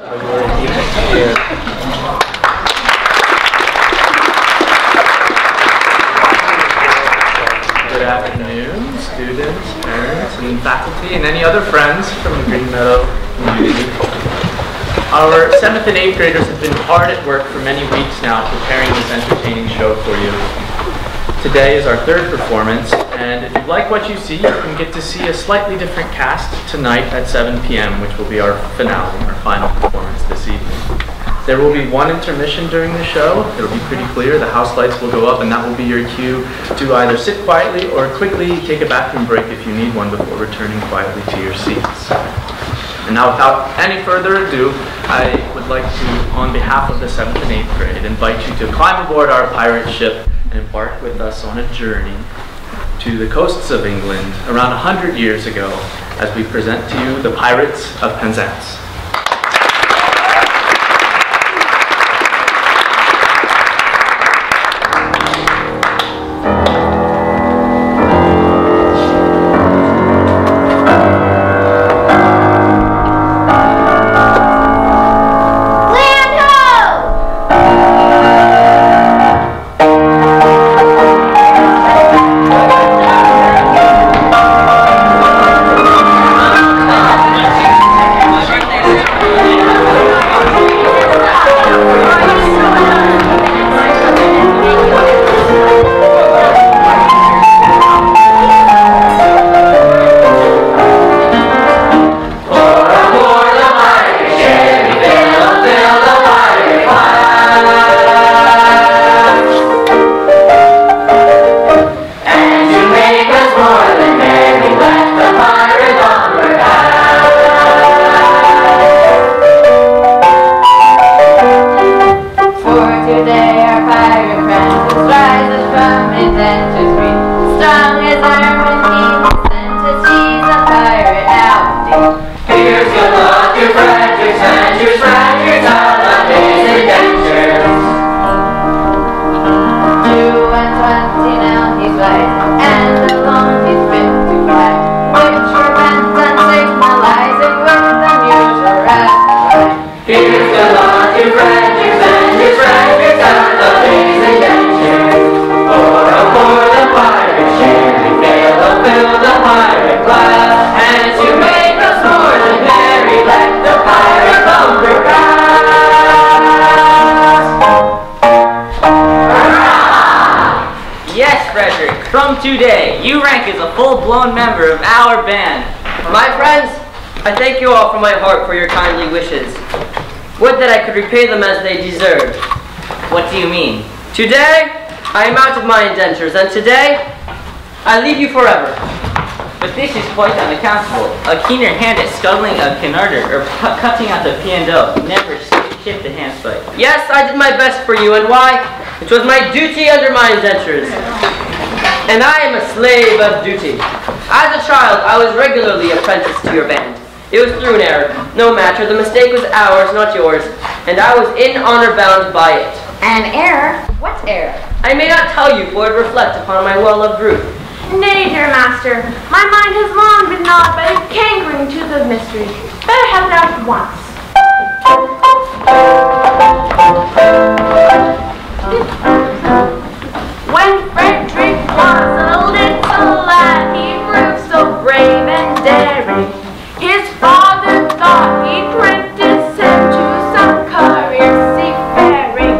Good afternoon, students, parents, and faculty, and any other friends from the Green Meadow community. Our 7th and 8th graders have been hard at work for many weeks now preparing this entertaining show for you. Today is our third performance, and if you like what you see, you can get to see a slightly different cast tonight at 7 p.m., which will be our finale, our final performance this evening. There will be one intermission during the show. It'll be pretty clear. The house lights will go up, and that will be your cue to either sit quietly or quickly take a bathroom break if you need one before returning quietly to your seats. And now, without any further ado, I would like to, on behalf of the 7th and 8th grade, invite you to climb aboard our pirate ship and embark with us on a journey to the coasts of England around 100 years ago as we present to you the Pirates of Penzance. Today, you rank as a full-blown member of our band. My friends, I thank you all from my heart for your kindly wishes. Would that I could repay them as they deserve. What do you mean? Today, I am out of my indentures, and today, I leave you forever. But this is quite unaccountable. A keener hand at scuttling a Cunarder or cutting out the P&O never shift a handspike. Yes, I did my best for you, and why? It was my duty under my indentures. And I am a slave of duty. As a child, I was regularly apprenticed to your band. It was through an error. No matter, the mistake was ours, not yours, and I was in honor bound by it. An error? What error? I may not tell you, for it reflect upon my well-loved Ruth. Nay, dear master, my mind has long been gnawed by a cankering tooth of mystery. Better have it out at once. Lad, he proved so brave and daring. His father thought he'd him to some career seafaring.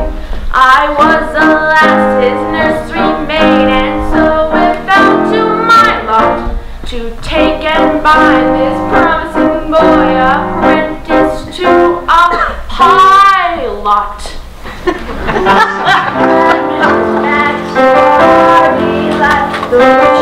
I was alas his nursery maid, and so it fell to my lot to take and buy this promising boy apprentice to a pilot. Surely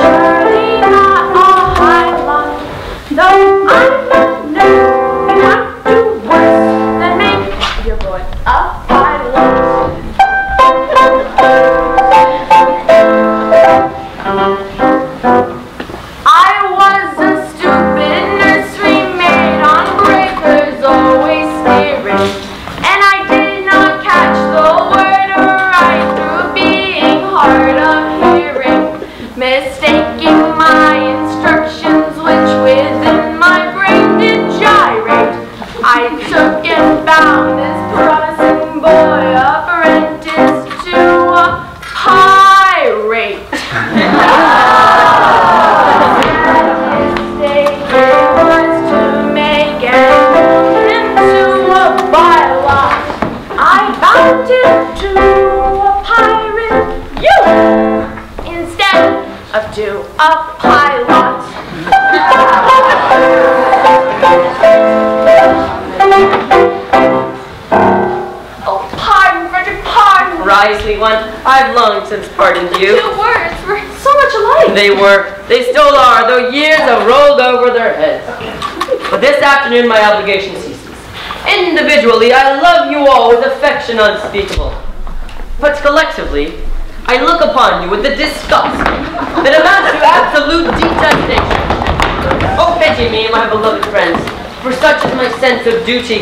duty.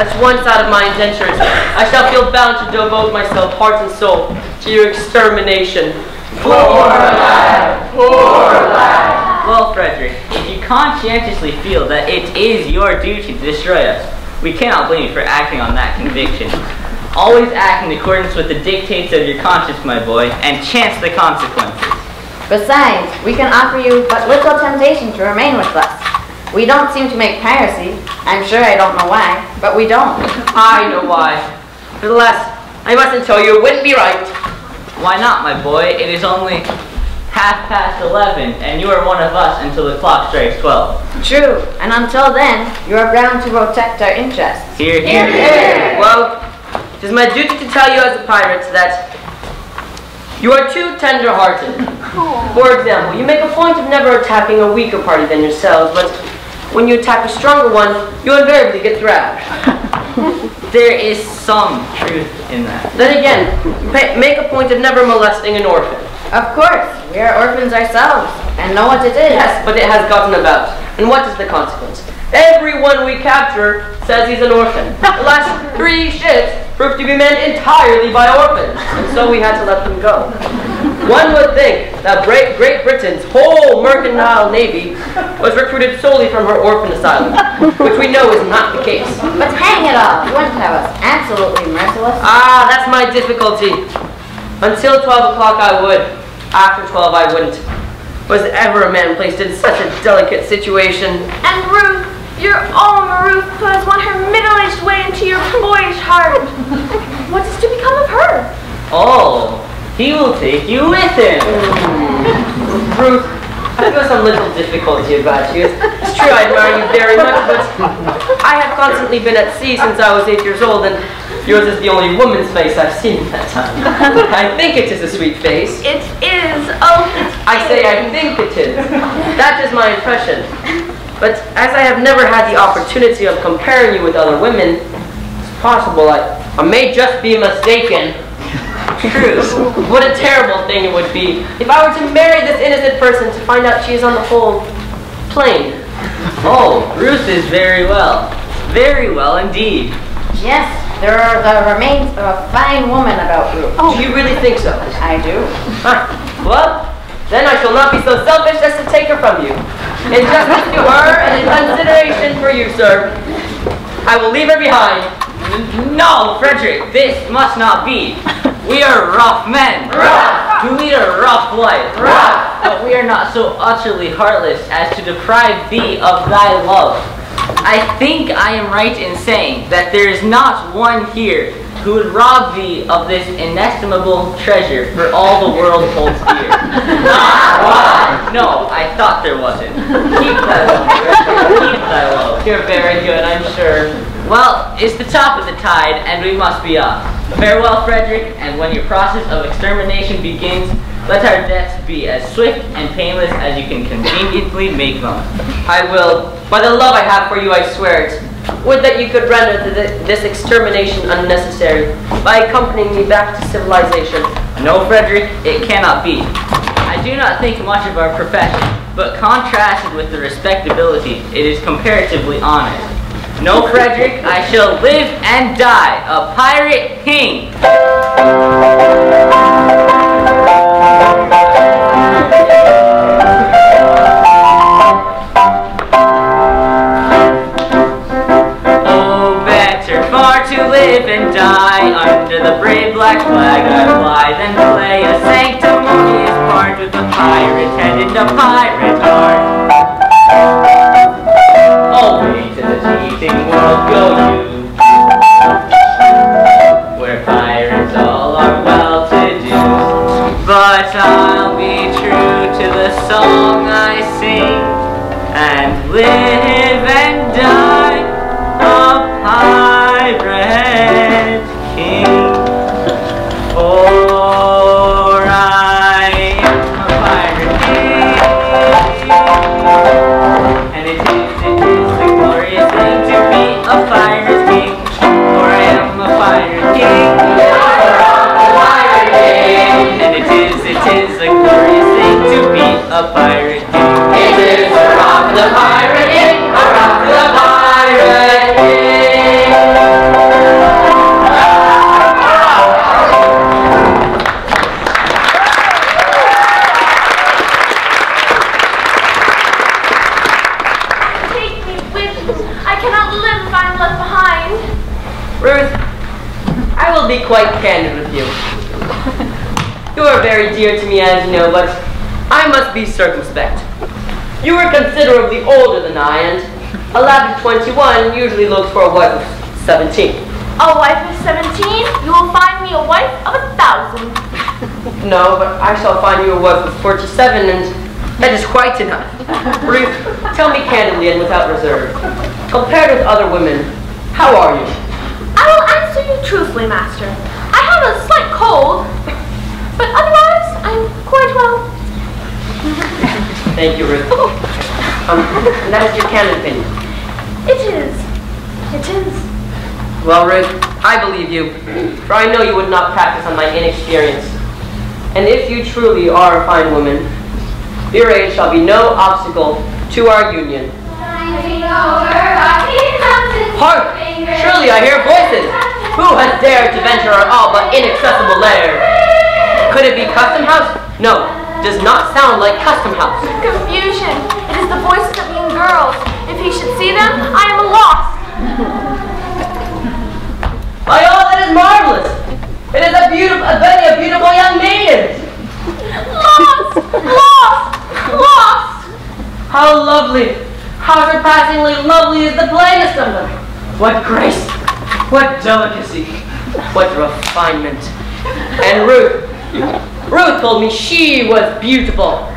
That's one side of my indentures. I shall feel bound to devote myself, heart and soul, to your extermination. Well, Frederick, if you conscientiously feel that it is your duty to destroy us, we cannot blame you for acting on that conviction. Always act in accordance with the dictates of your conscience, my boy, and chance the consequences. Besides, we can offer you but little temptation to remain with us. We don't seem to make piracy. I'm sure I don't know why, but we don't. I know why. Nevertheless, I mustn't tell you it wouldn't be right. Why not, my boy? It is only half past eleven, and you are one of us until the clock strikes twelve. True, and until then, you are bound to protect our interests. Here, here. Well, it is my duty to tell you as a pirate that you are too tender-hearted. For example, you make a point of never attacking a weaker party than yourselves, but when you attack a stronger one, you invariably get thrashed. There is some truth in that. Then again, make a point of never molesting an orphan. Of course, we are orphans ourselves, and know what it is. Yes, but it has gotten about. And what is the consequence? Everyone we capture says he's an orphan. The last three ships proved to be manned entirely by orphans, and so we had to let them go. One would think that Great, Great Britain's whole mercantile navy was recruited solely from her orphan asylum, which we know is not the case. But hang it all, you wouldn't have us absolutely merciless. Ah, that's my difficulty. Until 12 o'clock I would. After 12 I wouldn't. Was ever a man placed in such a delicate situation? And Ruth, your own Ruth, who has won her middle-aged way into your boyish heart. what is to become of her? Oh, he will take you with him. Mm. Ruth, I feel some little difficulty about you. It's true I admire you very much, but I have constantly been at sea since I was eight years old, and yours is the only woman's face I've seen in that time. I think it is a sweet face. It is, oh, it I say I think it is. That is my impression. But as I have never had the opportunity of comparing you with other women, it's possible I, I may just be mistaken. True. What a terrible thing it would be if I were to marry this innocent person to find out she is on the whole plain. Oh, Ruth is very well. Very well indeed. Yes, there are the remains of a fine woman about Ruth. Oh. Do you really think so? I do. Huh. Well, then I shall not be so selfish as to take her from you. In justice to her and in consideration for you, sir, I will leave her behind. No, Frederick, this must not be. We are rough men. Rough. To lead a rough life. Rough. But we are not so utterly heartless as to deprive thee of thy love. I think I am right in saying that there is not one here who would rob thee of this inestimable treasure for all the world holds dear. Not one. No, I thought there wasn't. Keep thy love. Keep thy love. You're very good, I'm sure. Well, it's the top of the tide, and we must be off. Farewell, Frederick, and when your process of extermination begins, let our deaths be as swift and painless as you can conveniently make them. I will. By the love I have for you, I swear it. Would that you could render th- this extermination unnecessary by accompanying me back to civilization. No, Frederick, it cannot be. I do not think much of our profession, but contrasted with the respectability, it is comparatively honest. No, Frederick, I shall live and die a pirate king. Oh, better far to live and die under the brave black flag I fly, then play a sanctimonious part with a pirate head and a pirate heart. But I'll be true to the song I sing and live and die a pirate cannot live if I am left behind. Ruth, I will be quite candid with you. You are very dear to me, as you know, but I must be circumspect. You are considerably older than I, and a lad of 21 usually looks for a wife of 17. A wife of 17? You will find me a wife of a thousand. No, but I shall find you a wife of 47, and that is quite enough. Ruth, tell me candidly and without reserve. Compared with other women, how are you? I will answer you truthfully, master. I have a slight cold, but otherwise I'm quite well. Thank you, Ruth. Um, and that is your candid opinion. It is. It is. Well, Ruth, I believe you, for I know you would not practice on my inexperience. And if you truly are a fine woman, your age shall be no obstacle to our union. Hark! Surely I hear voices! Who has dared to venture our all but inaccessible lair? Could it be Custom House? No, does not sound like Custom House. Confusion. It is the voices of young girls. If he should see them, I am lost. By all that is marvelous! It is a beautiful, a very a beautiful young maiden! Lost! Lost! Lost! How lovely! How surpassingly lovely is the plainest of them! What grace! What delicacy! What refinement! And Ruth! Ruth told me she was beautiful!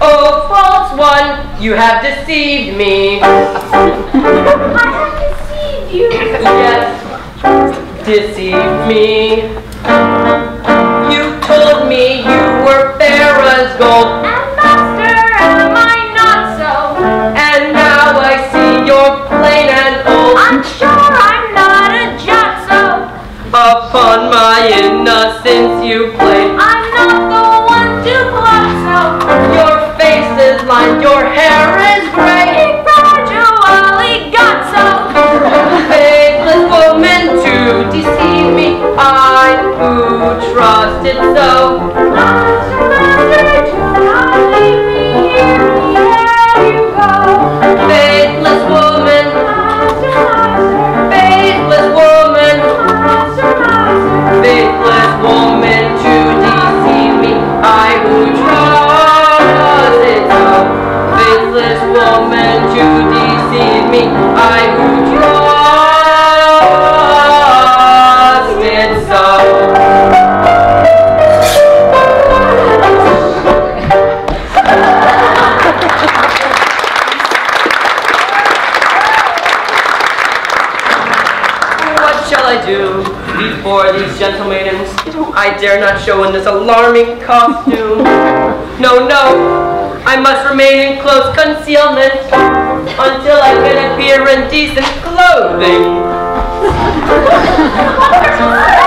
Oh, false one, you have deceived me! I have deceived you. Yes, deceived me. You told me you were fair as gold, you played. I'm not the one to blosso. Your face is lined, your hair alarming costume. No, no, I must remain in close concealment until I can appear in decent clothing.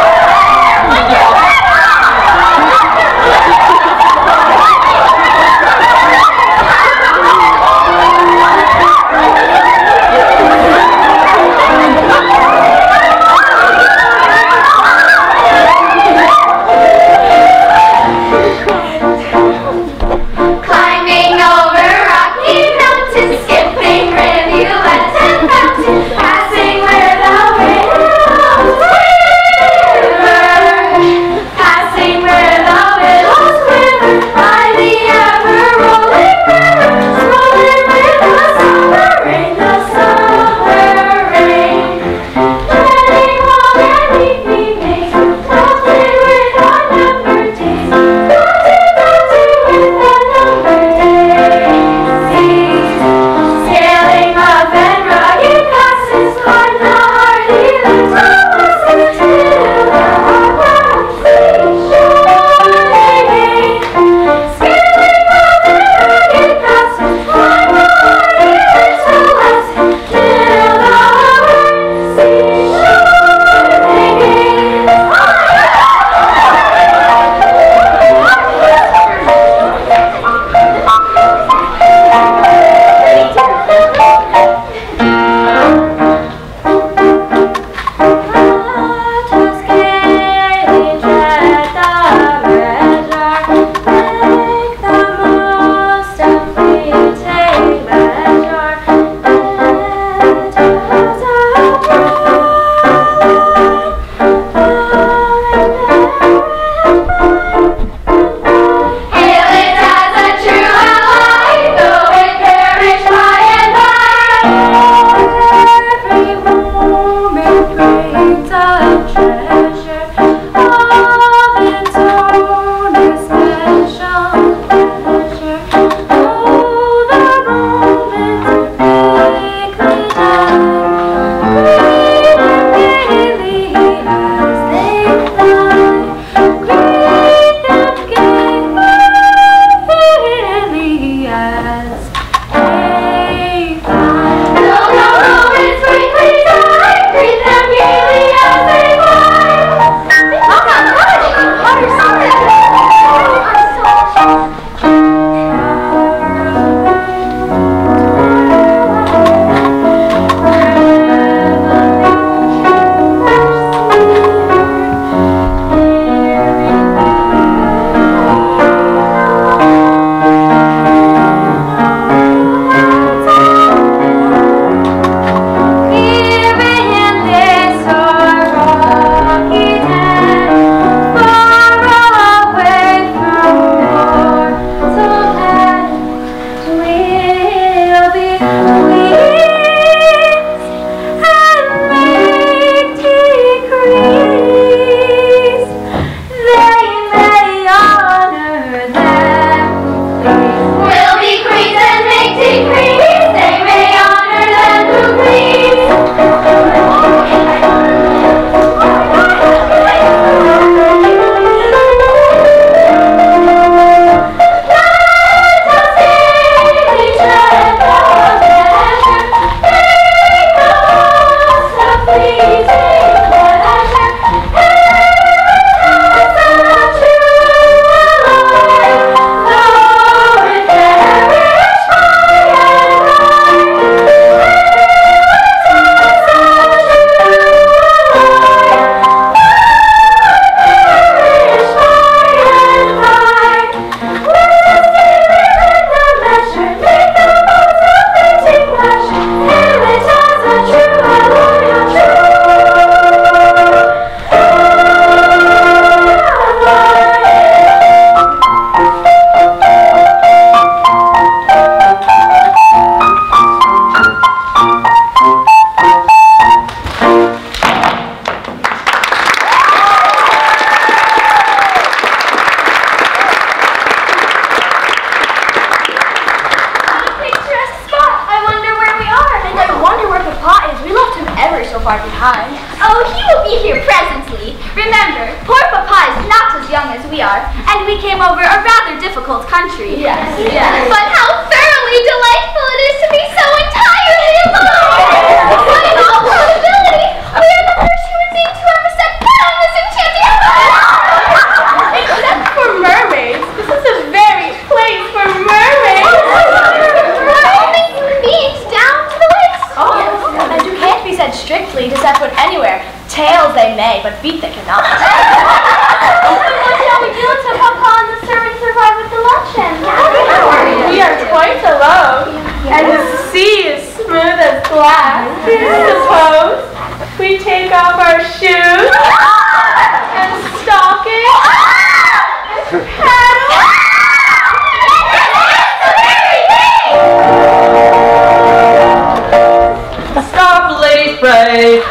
away.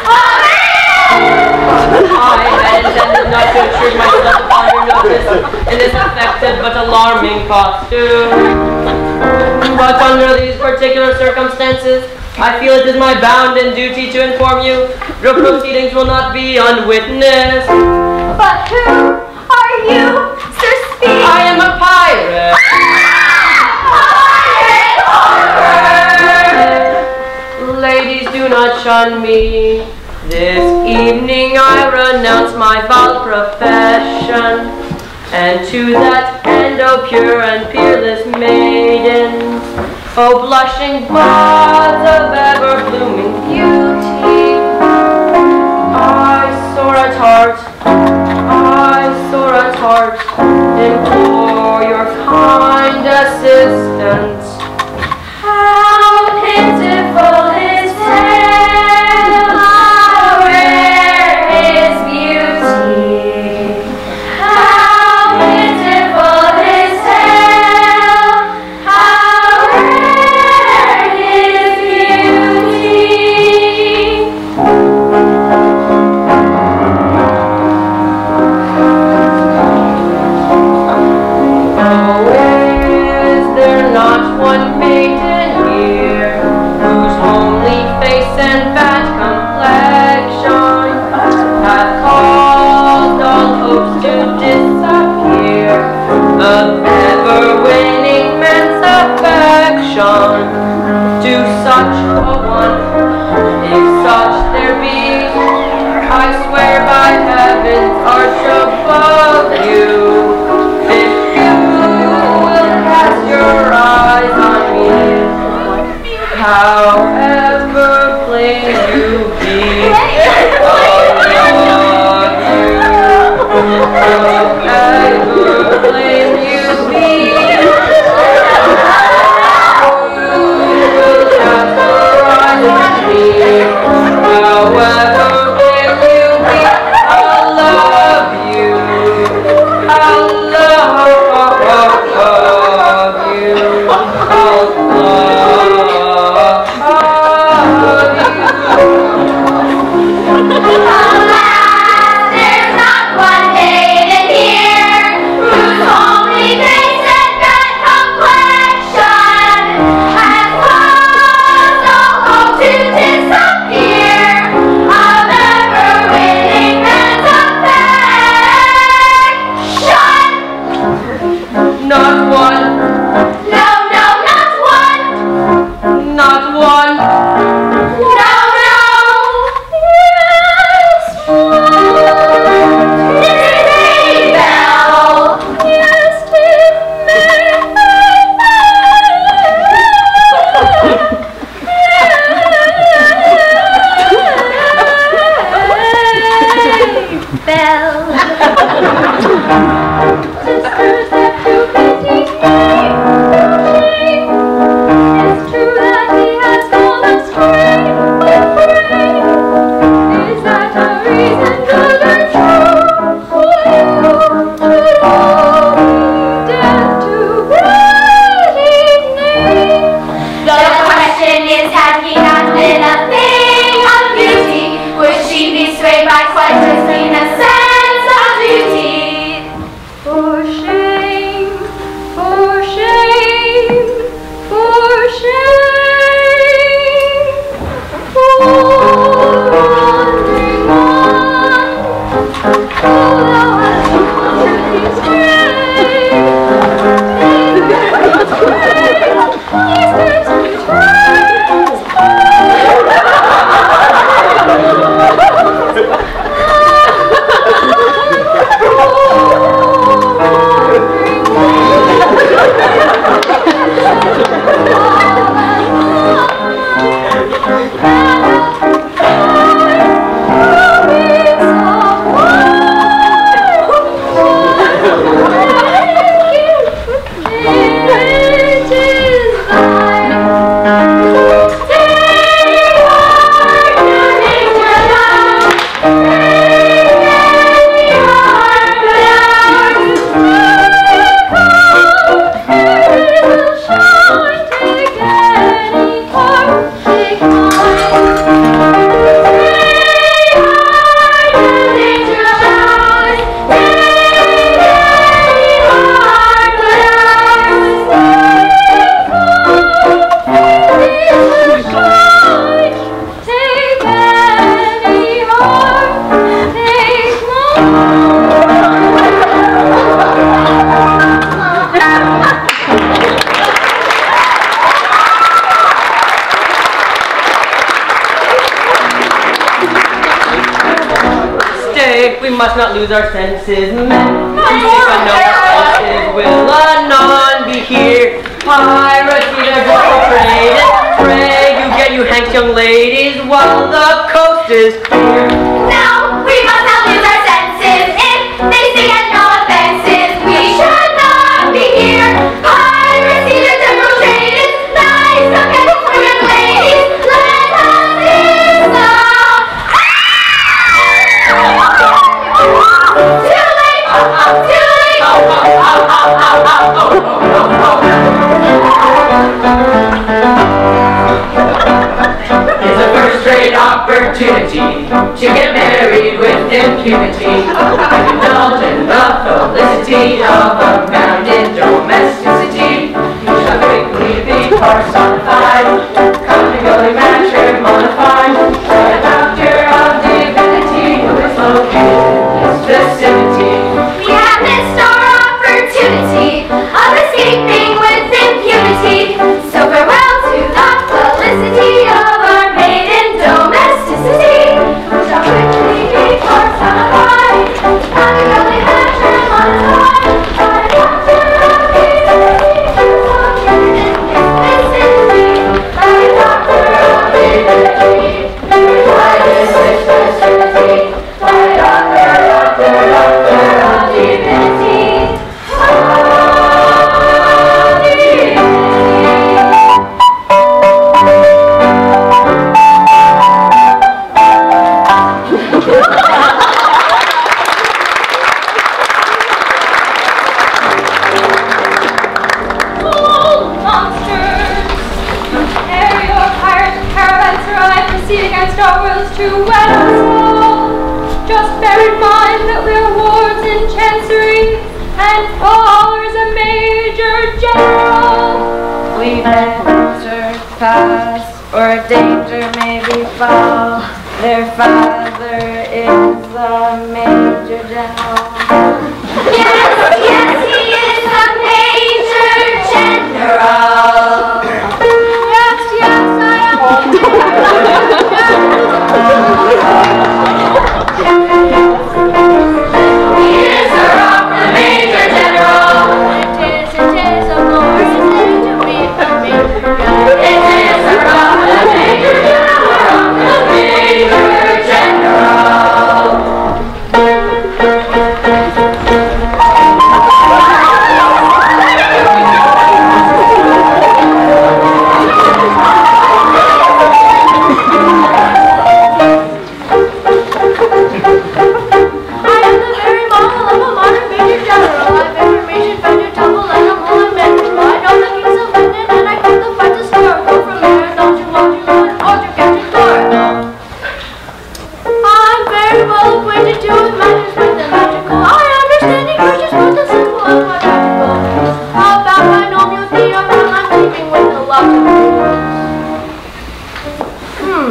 I intended not to intrude myself upon your notice in this affected but alarming costume. But under these particular circumstances, I feel it is my bounden duty to inform you your proceedings will not be unwitnessed. But who are you? much on me. This evening I renounce my vile profession, and to that end, O oh pure and peerless maidens, O oh blushing buds of ever blooming beauty, I soar at heart, I soar at heart, implore your kind assistance. I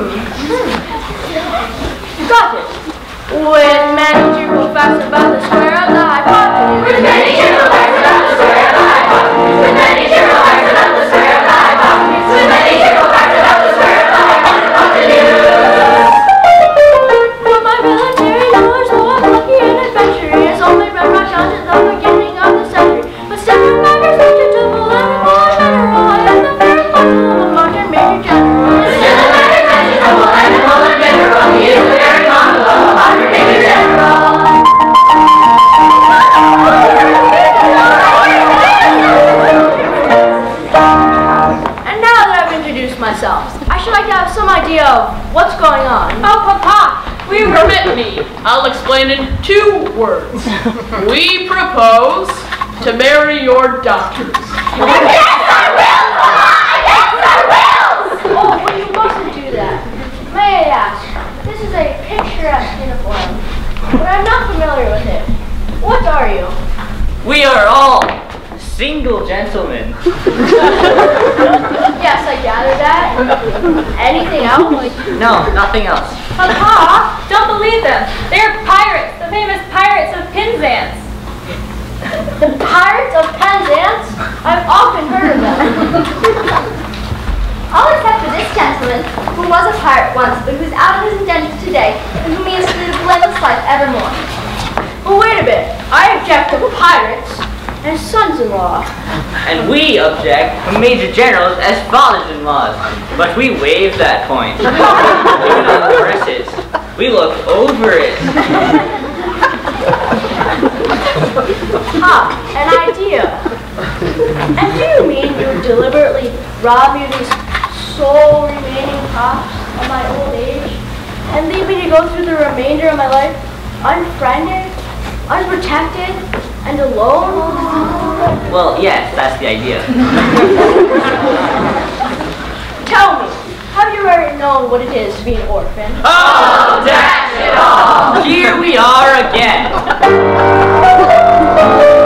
Hmm. hmm. Got it. When manager the square. explain in two words. we propose to marry your doctors. yes, I will! Yes, I will! Oh, well, you mustn't do that. May I ask, this is a picturesque uniform, but I'm not familiar with it. What are you? We are all single gentlemen. yes, I gather that. Anything else? No, nothing else. Papa, don't believe them. They're Penzance. Pirates of Penzance? I've often heard of them. All except for this gentleman, who was a pirate once, but who's out of his indenture today, and who means to live a blameless life evermore. But wait a bit, I object to pirates as sons-in-law. And we object to major generals as fathers-in-laws, but we waive that point. Even on we look over it. Ah, an idea. And do you mean you deliberately rob me of these sole remaining props of my old age and leave me to go through the remainder of my life unfriended, unprotected, and alone? Well, yes, that's the idea. Tell me, have you ever known what it is to be an orphan? Oh, dash it all! Here we are again. Oh,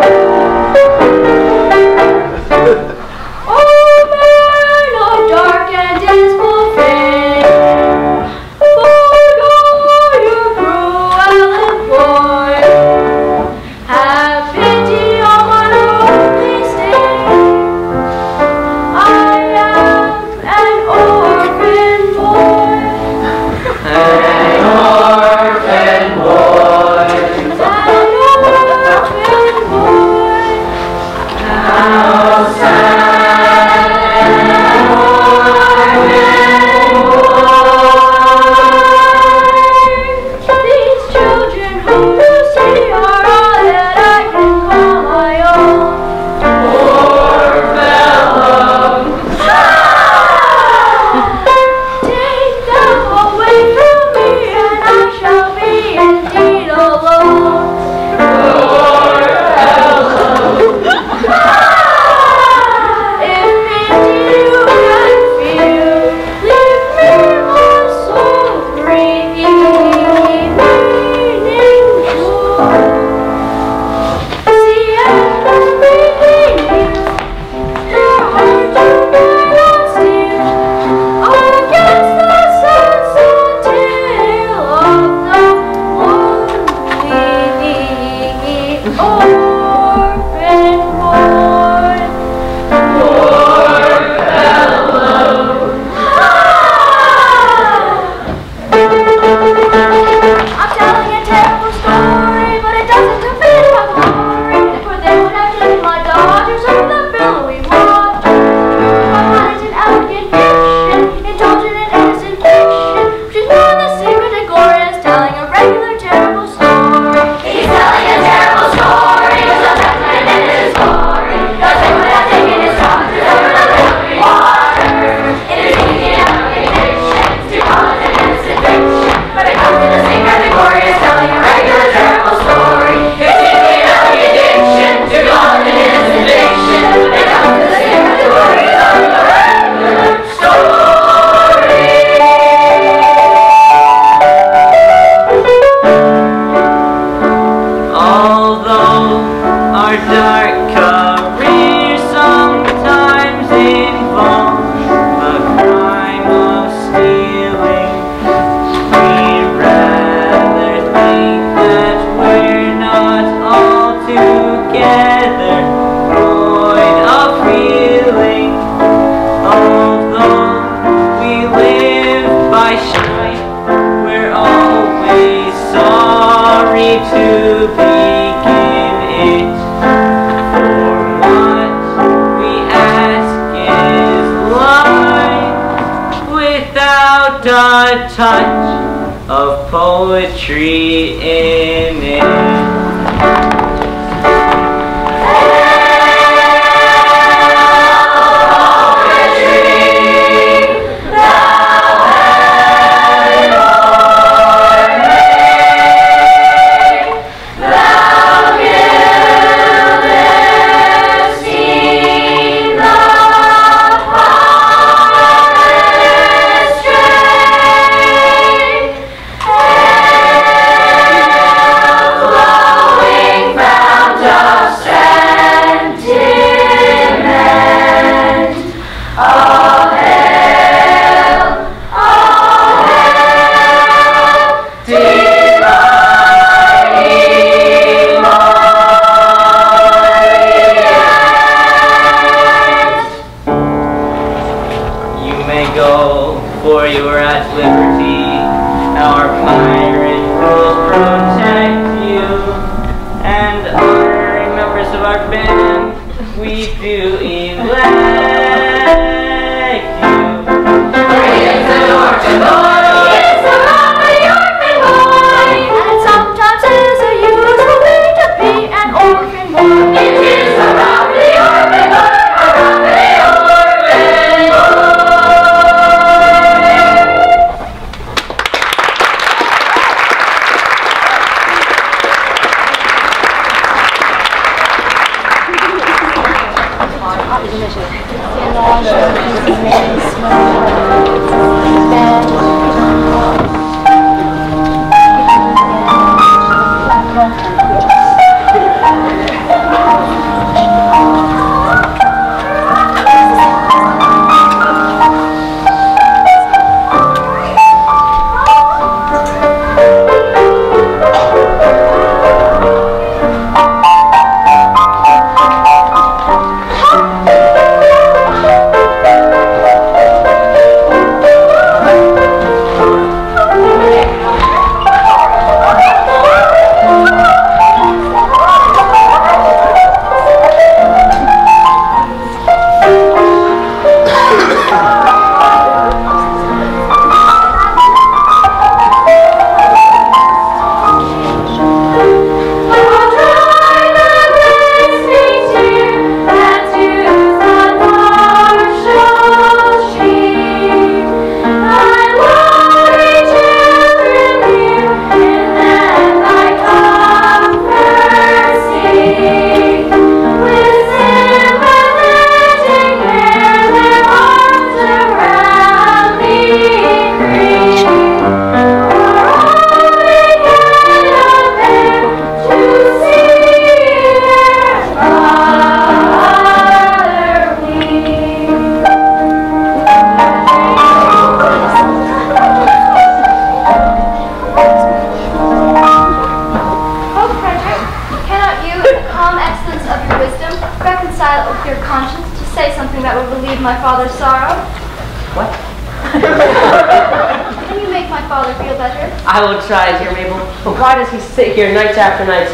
I will try, dear Mabel. But why does he sit here night after night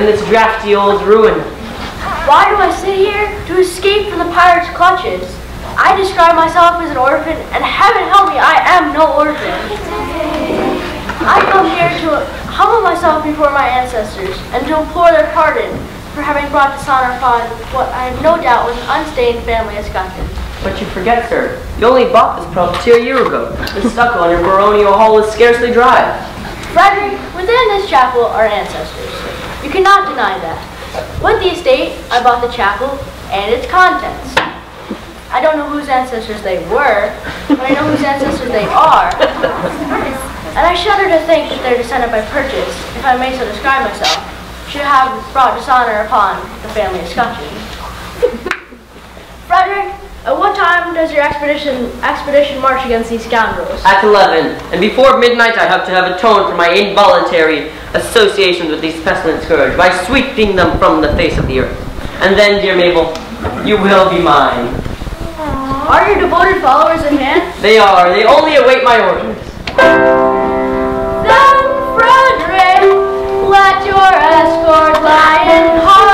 in this drafty old ruin? Why do I sit here? To escape from the pirates' clutches. I describe myself as an orphan, and heaven help me, I am no orphan. I come here to humble myself before my ancestors and to implore their pardon for having brought dishonor upon what I have no doubt was an unstained family of. But you forget, sir. You only bought this property a year ago. The stucco on your baronial hall is scarcely dry. Frederick, within this chapel are ancestors. You cannot deny that. With the estate, I bought the chapel and its contents. I don't know whose ancestors they were, but I know whose ancestors they are. And I shudder to think that their descendant by purchase, if I may so describe myself, should have brought dishonor upon the family of Scotland. Frederick, at what time does your expedition expedition march against these scoundrels? At 11, and before midnight I hope to have atoned for my involuntary associations with these pestilent scourge by sweeping them from the face of the earth. And then, dear Mabel, you will be mine. Are your devoted followers in hand? They are. They only await my orders. Then, Frederick, let your escort lion-hearted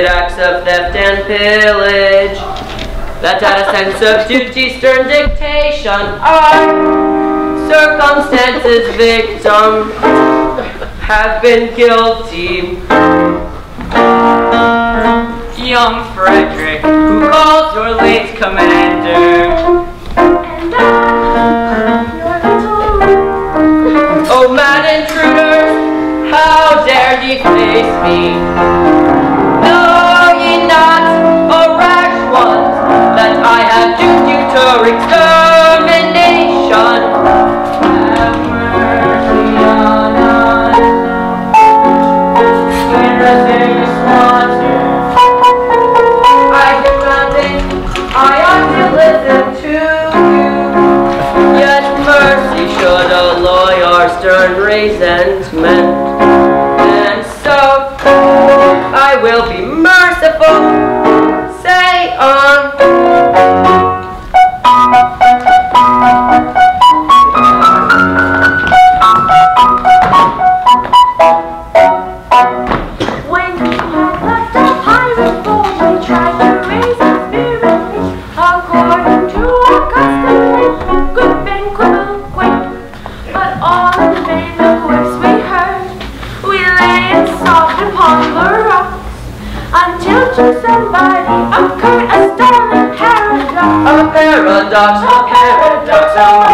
come. acts of theft and pillage. That out of sense of duty, stern dictation, our circumstances victim have been guilty. Young Frederick, who calls your late commander. Oh, mad intruders, how dare ye face me? Know ye not, O rash ones, that I have doomed you to extermination? Have mercy on us. I I listen to you. Yet mercy should stern. A startling paradox. A paradox, a paradox, a most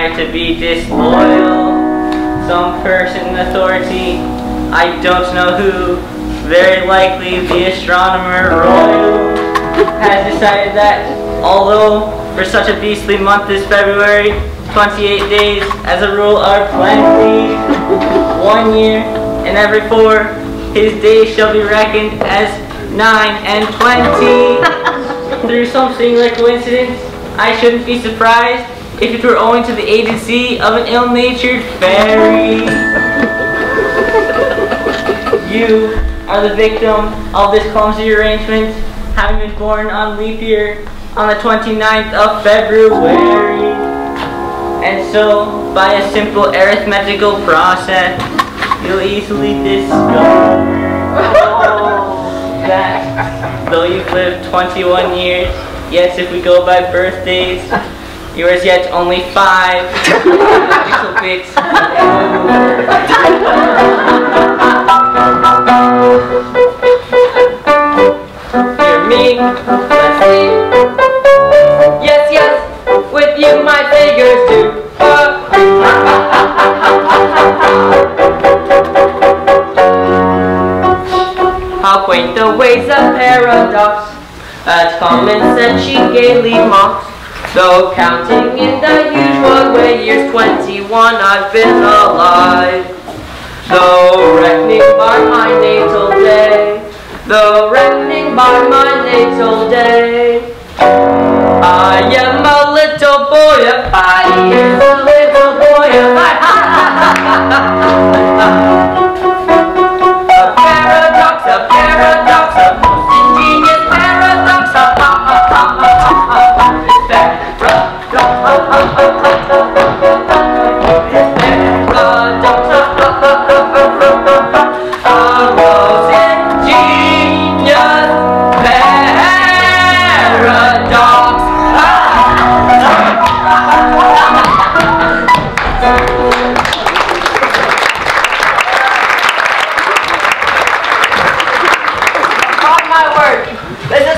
desire to be disloyal. Some person in authority, I don't know who, very likely the astronomer royal, has decided that although for such a beastly month as February, 28 days as a rule are plenty, one year and every four, his days shall be reckoned as 9 and 20. Through some singular coincidence, I shouldn't be surprised if it were owing to the agency of an ill-natured fairy. You are the victim of this clumsy arrangement, having been born on leap year on the 29th of February. And so, by a simple arithmetical process, you'll easily discover that though you've lived 21 years, yes, if we go by birthdays, you are as yet only five little Hear me, let's see. Yes, yes, with you my figures do. How quaint the ways of paradox, at common sense she gaily mocks. Though counting in the usual way, years 21 I've been alive. Though reckoning by my natal day, though reckoning by my natal day, I am a little boy of five years, a little boy of five.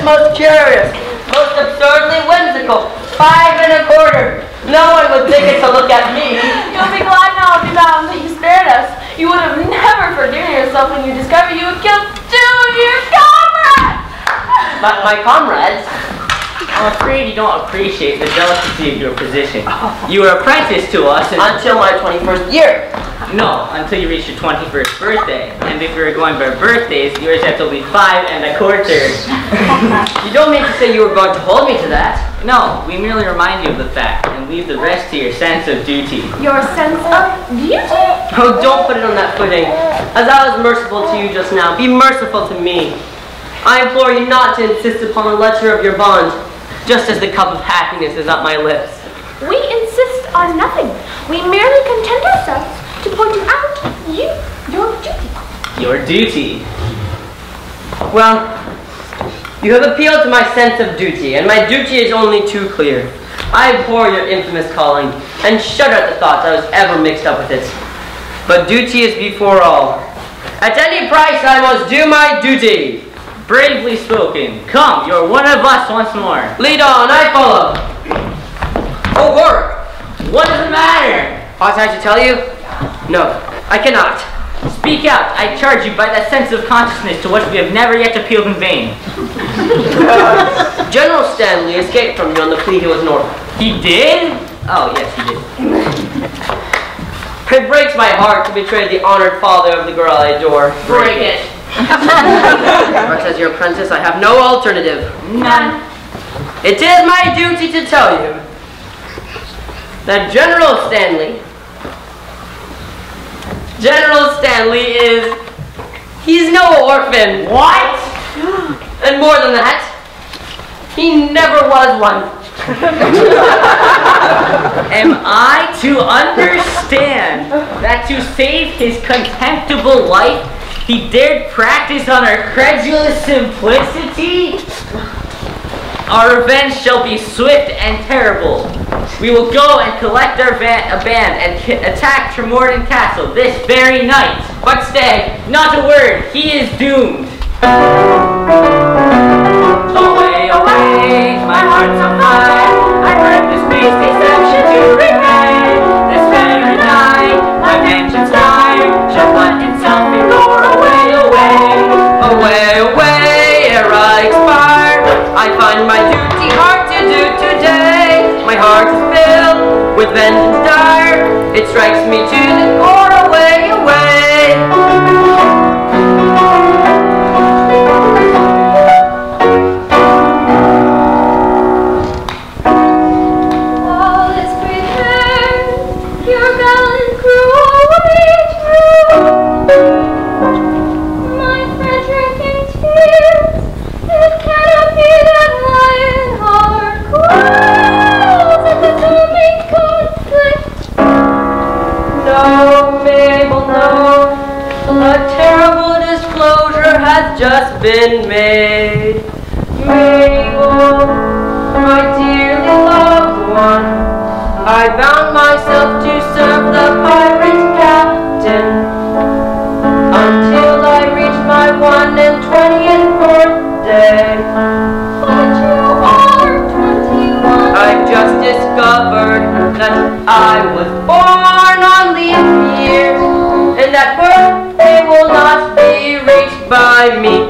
most curious, most absurdly whimsical. Five and a quarter. No one would think it to look at me. You'll be glad now, if you found that you spared us. You would have never forgiven yourself when you discovered you had killed two of your comrades! My, my comrades. I'm afraid you don't appreciate the delicacy of your position. Oh. You were apprenticed to us Until my 21st year. No, until you reach your 21st birthday. And if you were going by birthdays, yours have to be five and a quarter. You don't mean to say you were going to hold me to that? No, we merely remind you of the fact and leave the rest to your sense of duty. Your sense of duty? Oh, don't put it on that footing. As I was merciful to you just now, be merciful to me. I implore you not to insist upon the letter of your bond, just as the cup of happiness is at my lips. We insist on nothing. We merely content ourselves to point you out you, your duty. Your duty. Well, you have appealed to my sense of duty, and my duty is only too clear. I abhor your infamous calling, and shudder at the thought I was ever mixed up with it. But duty is before all. At any price, I must do my duty. Bravely spoken. Come, you're one of us once more. Lead on, I follow. Oh, horror! What does it matter? Ought I to tell you? No, I cannot. Speak out. I charge you by that sense of consciousness to which we have never yet appealed in vain. General Stanley escaped from you on the plea he was an orphan. He did? Oh, yes, he did. It breaks my heart to betray the honored father of the girl I adore. Break it. But as your apprentice, I have no alternative. None. It is my duty to tell you that General Stanley, General Stanley is, he's no orphan. What? And more than that, he never was one. Am I to understand that to save his contemptible life, he dared practice on our credulous simplicity? Our revenge shall be swift and terrible. We will go and collect our van, a band and attack Tremorden Castle this very night. But stay, not a word. He is doomed. Away, away, my heart's on fire. I heard this beast deception to dire. It strikes me to been made. Mabel, my dearly loved one, I bound myself to serve the pirate captain until I reached my one and twentieth birthday. But you are twenty-one. I've just discovered that I was born on leap year, and that birthday will not be reached by me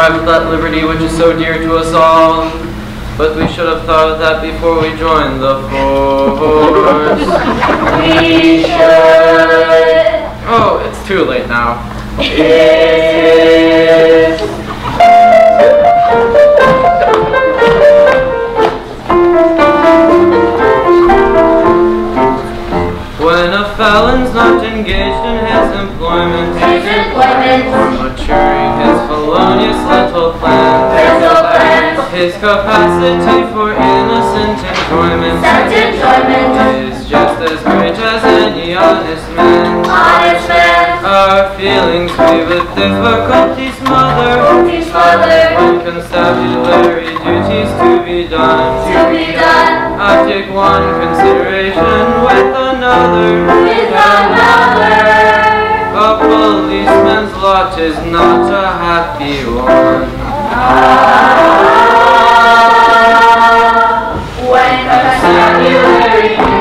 deprived of that liberty which is so dear to us all. But we should have thought of that before we joined the force. we should. Oh, it's too late now. engaged in his employment. His employment. Maturing his felonious little plans. His capacity for innocent enjoyment. Such enjoyment. Is just as great as any honest man. Honest man our feelings we with difficulties mother. When constabulary duties to be done. To be done. I take one consideration with another. With another. A policeman's lot is not a happy one. Ah, when constabulary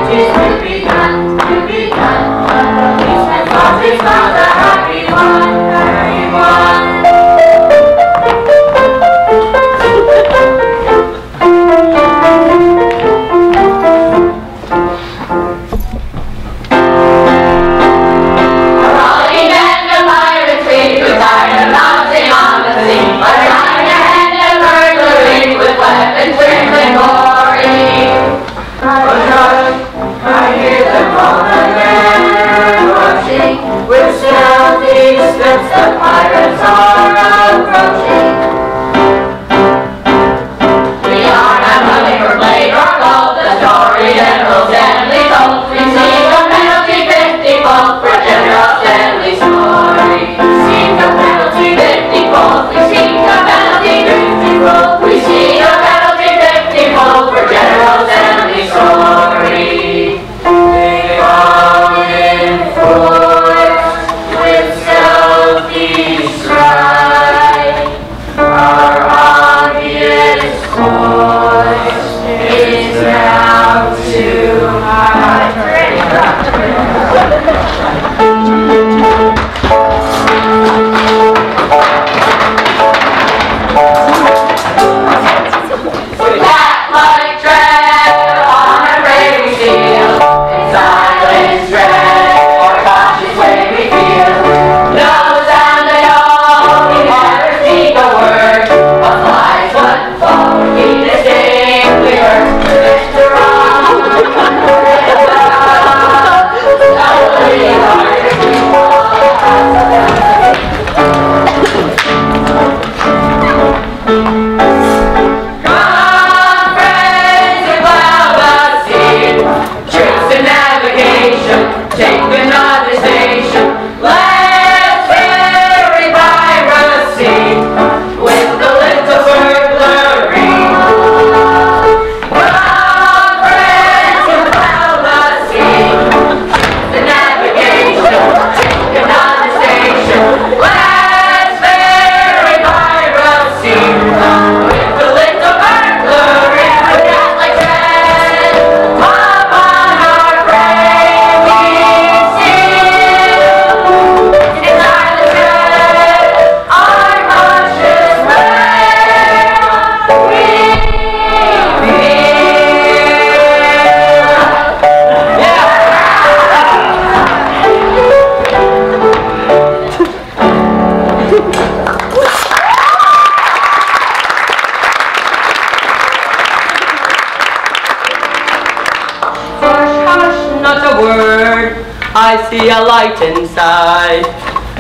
right inside.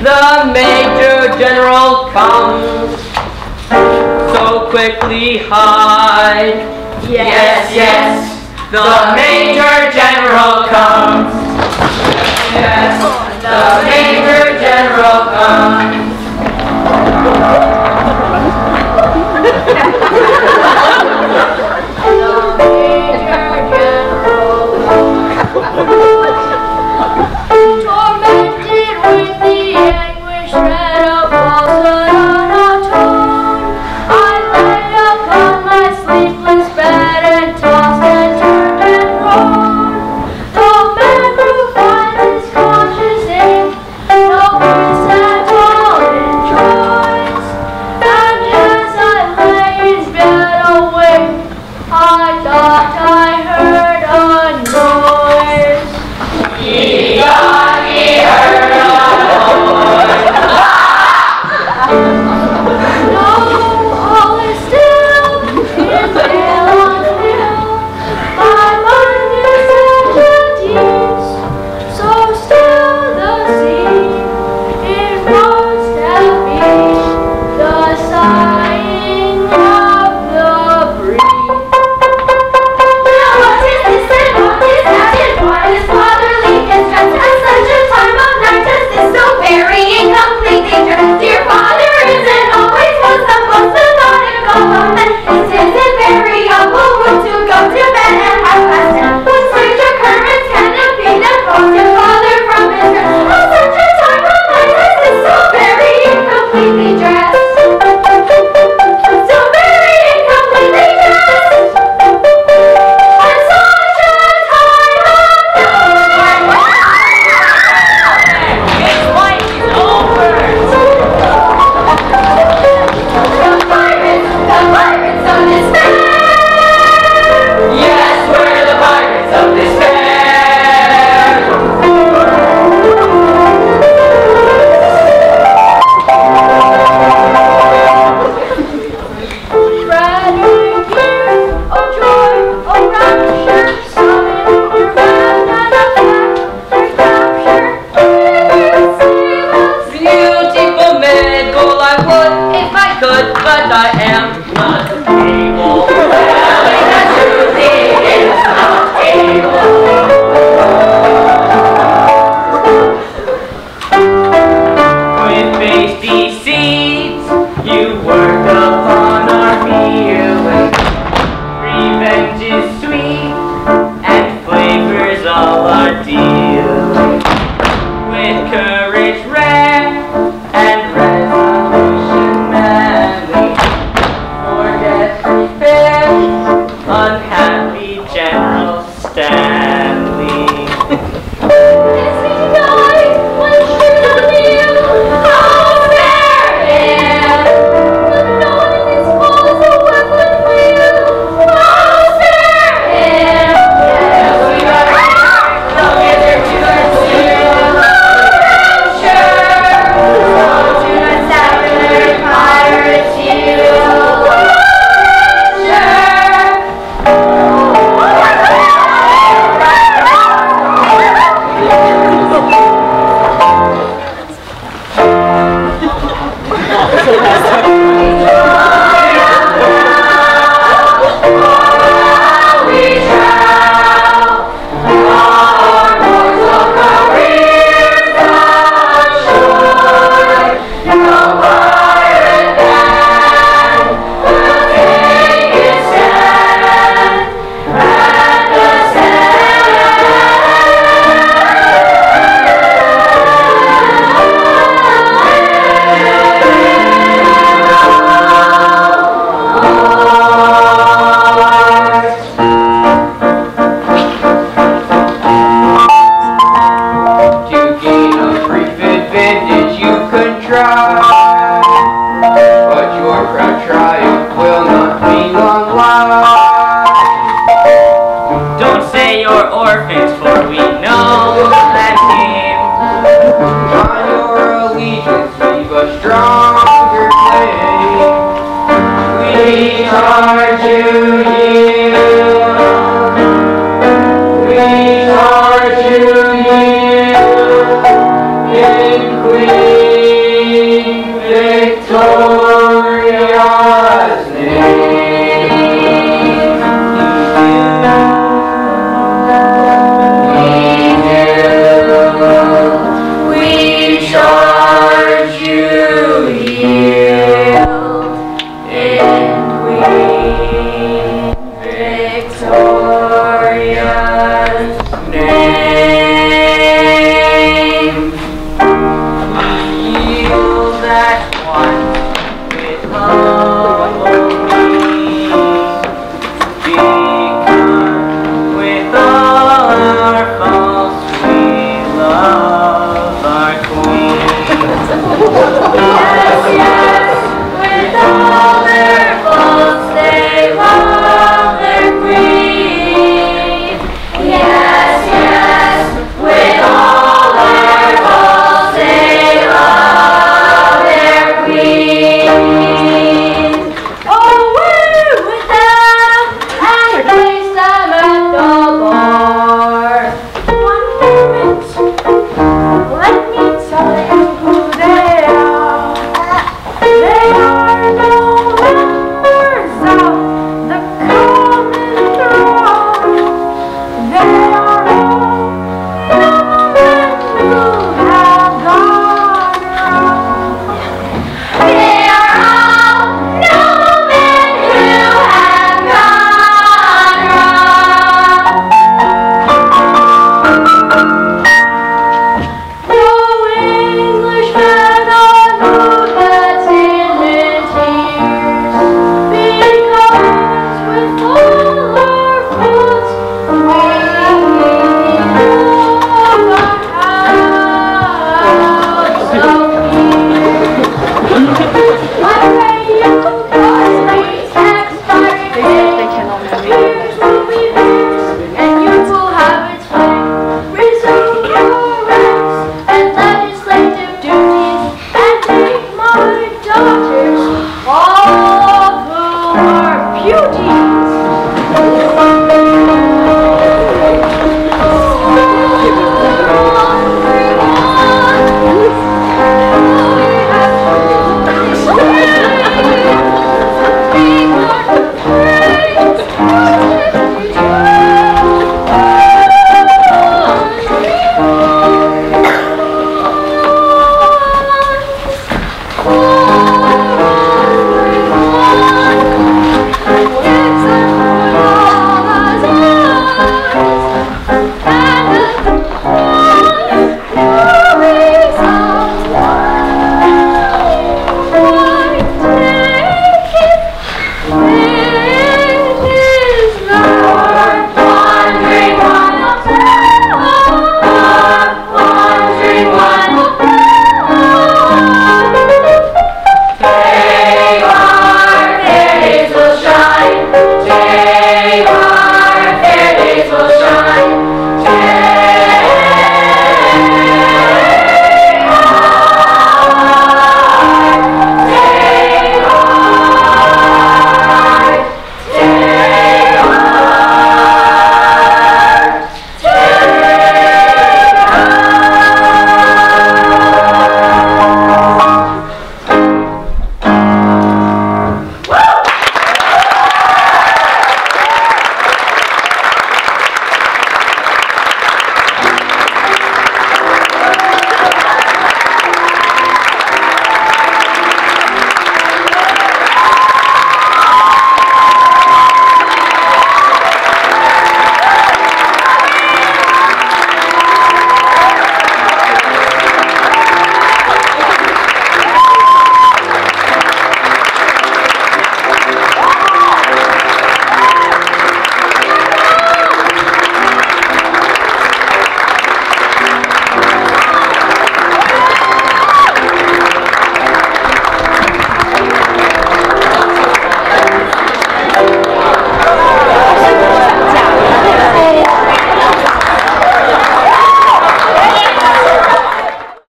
The Major General comes so quickly high. Yes, yes, yes. the Major General comes. Yes, the Major General comes.